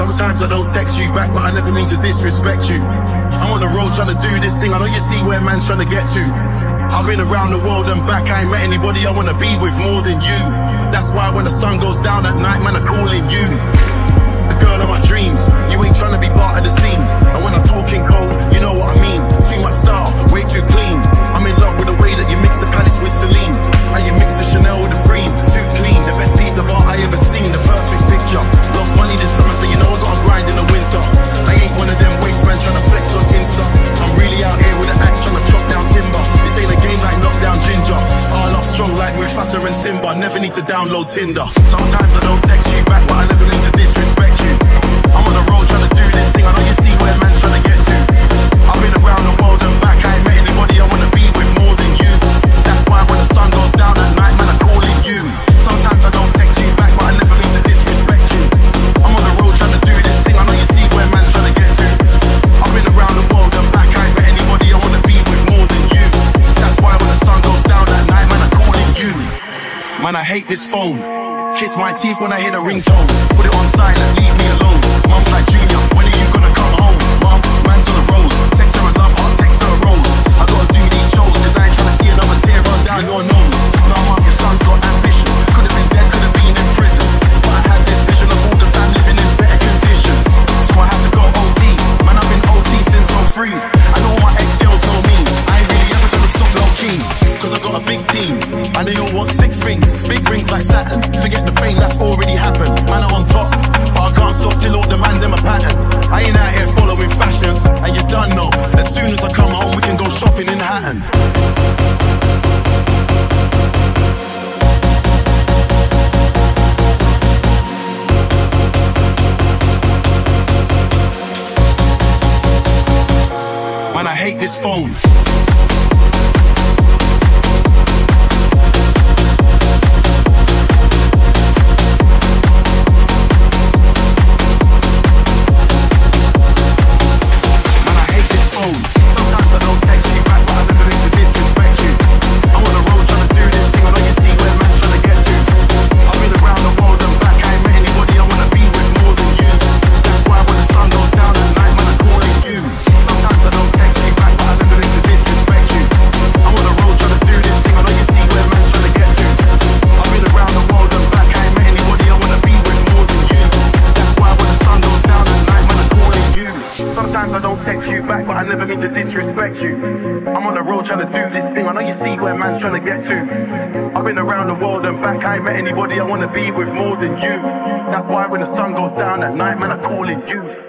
Sometimes I don't text you back, but I never mean to disrespect you. I'm on the road trying to do this thing, I know you see where man's trying to get to. I've been around the world and back, I ain't met anybody I wanna be with more than you. That's why when the sun goes down at night, man, I'm calling you. Mufasa and Simba, never need to download Tinder. Sometimes I don't text you Man, I hate this phone. Kiss my teeth when I hear the ringtone. Put it on silent, leave me alone. Mum's like Junior, when are you gonna come home? Mum, man's And they all want sick things, big rings like Saturn. Forget the fame that's already happened. Man, I'm on top. But I can't stop till all the man them a pattern. I ain't out here following fashion, and you done know. As soon as I come home, we can go shopping in Hatton. Man, I hate this phone. never mean to disrespect you. I'm on the road trying to do this thing. I know you see where man's trying to get to. I've been around the world and back. I ain't met anybody I wanna be with more than you. That's why when the sun goes down at night, man, I'm calling you.